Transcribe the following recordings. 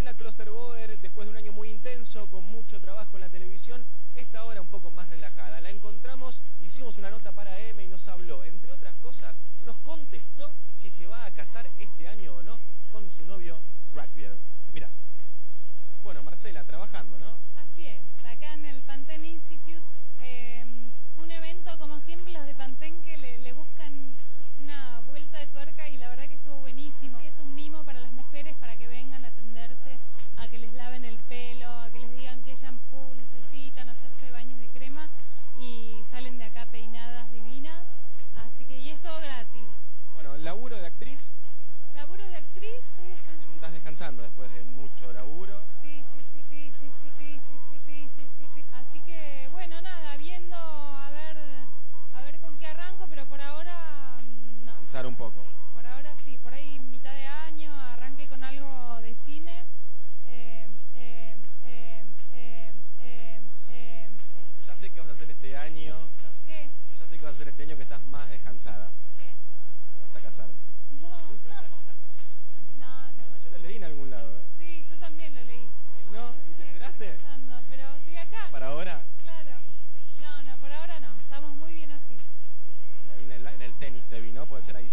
Marcela Klosterboer, después de un año muy intenso, con mucho trabajo en la televisión, esta hora un poco más relajada. La encontramos, hicimos una nota para M y nos habló, entre otras cosas, nos contestó si se va a casar este año o no con su novio Rugbier. Mira. Bueno, Marcela, trabajando, ¿no? Así es, descansando. después de mucho laburo. Sí, sí, sí, sí, sí, sí, sí, sí, sí, sí, sí, sí, sí. Así que, bueno, nada, viendo a ver, a ver con qué arranco, pero por ahora mm, no. Descansar un poco. Por ahora sí, por ahí mitad de año arranque con algo de cine. Eh, eh, eh, eh, eh, eh, Yo ya sé qué vas a hacer este año. ¿Qué? Yo ya sé qué vas a hacer este año que estás más descansada. ¿Qué? Te vas a casar.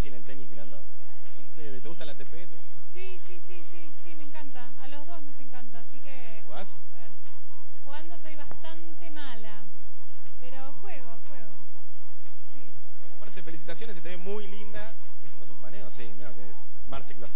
En el tenis mirando. ¿Te, te gusta la ATP? ¿Te Sí, sí, sí, sí, sí, me encanta. A los dos nos encanta, así que... ¿Jugás? A ver, jugando soy bastante mala, pero juego, juego. Sí. Bueno, Marce, felicitaciones, se te ve muy linda. Hicimos un paneo, sí, ¿no? Que es Marce como